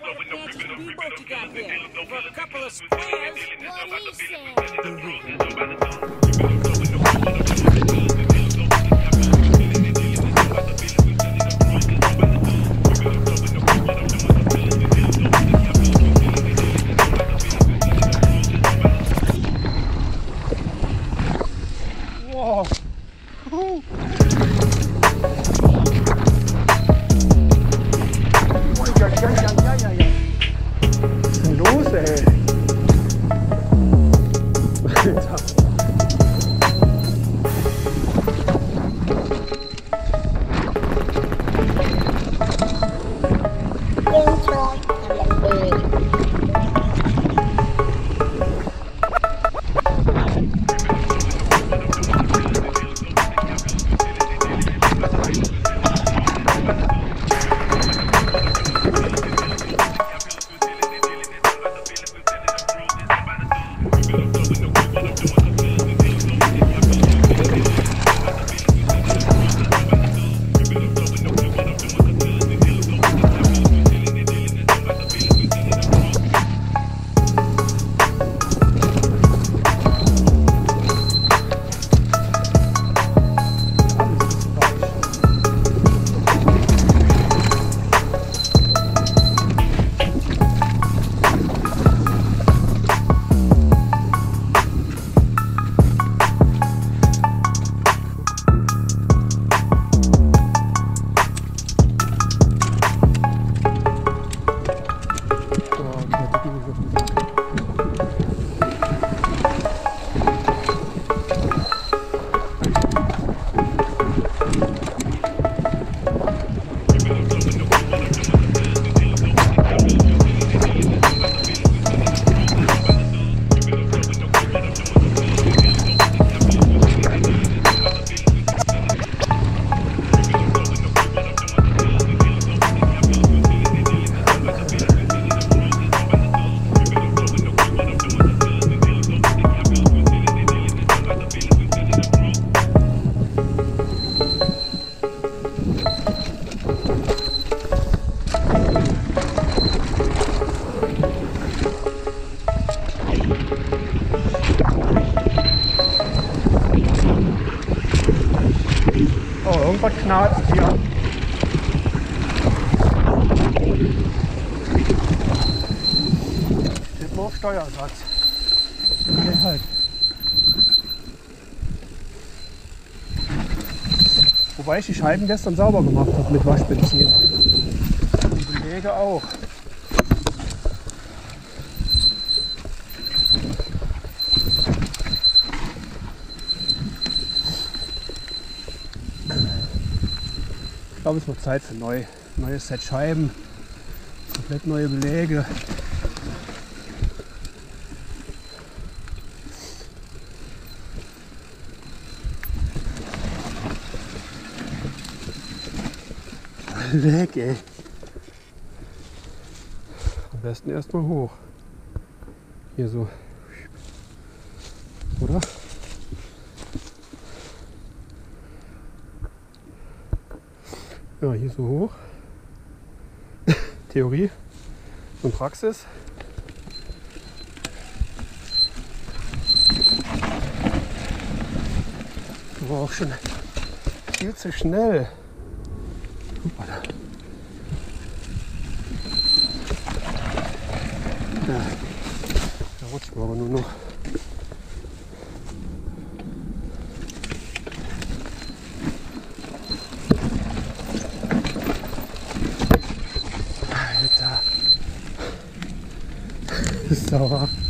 fancy you got there. For a couple of squares. What he said. tough. Knarzt hier. Nur auf Steuersatz. Nee, halt. Wobei ich die Scheiben gestern sauber gemacht habe mit Waschbenzin. Die Belege auch. Glaube, es wird Zeit für neu. Neues Set Scheiben, komplett neue Beläge. Leck, ey. Am besten erstmal hoch. Hier so. Oder? Ja, hier so hoch. Theorie und Praxis. Aber auch schon viel zu schnell. Ja, da rutscht man aber nur noch. 知道吧？